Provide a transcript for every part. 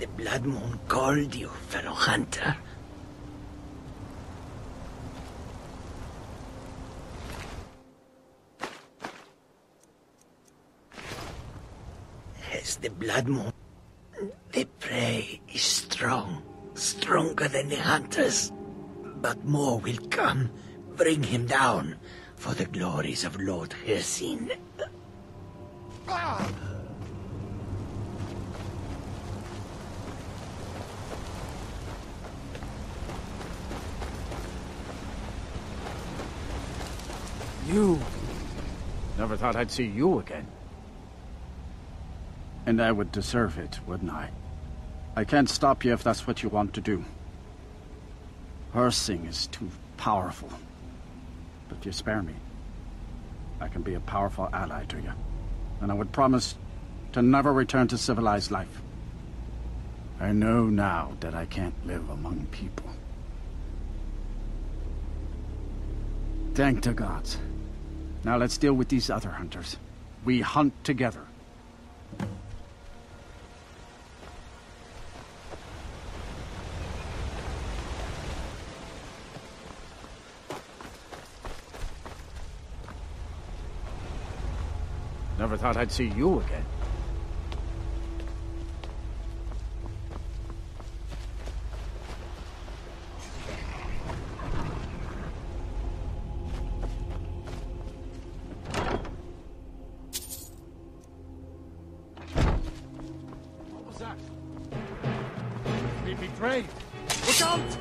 the Blood Moon called you, fellow hunter? Has the Blood Moon... The prey is strong, stronger than the hunters. But more will come. Bring him down for the glories of Lord Hircine. Ah! You! Never thought I'd see you again. And I would deserve it, wouldn't I? I can't stop you if that's what you want to do. Hircine is too powerful. But you spare me, I can be a powerful ally to you. And I would promise to never return to civilized life. I know now that I can't live among people. Thank the gods. Now let's deal with these other hunters. We hunt together. Never thought I'd see you again. Betrayed! Look out!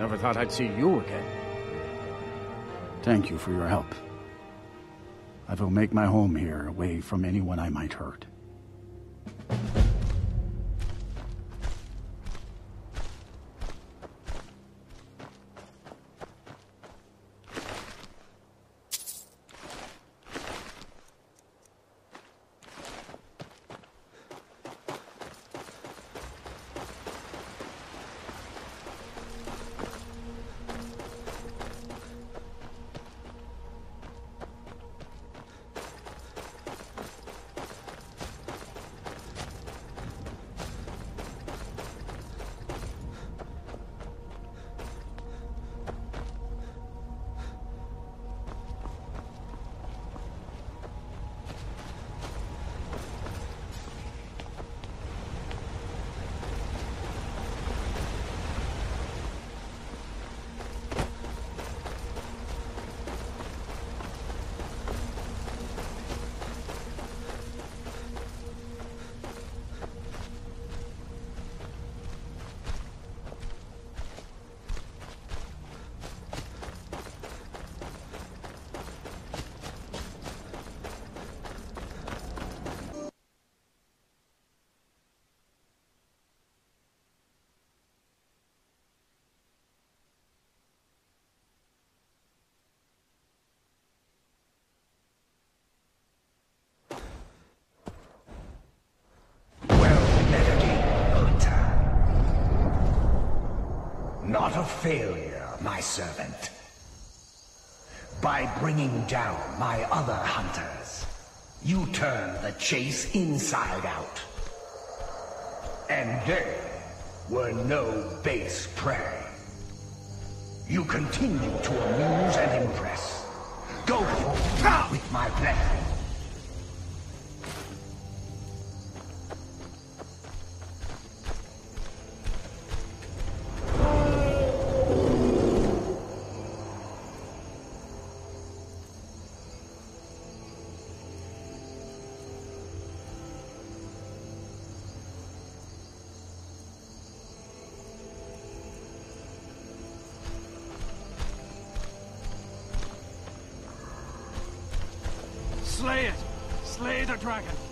Never thought I'd see you again. Thank you for your help. I will make my home here away from anyone I might hurt. Failure, my servant. By bringing down my other hunters, you turn the chase inside out. And they were no base prey. You continue to amuse and impress. Go forth with my blessing. Slay it! Slay the dragon!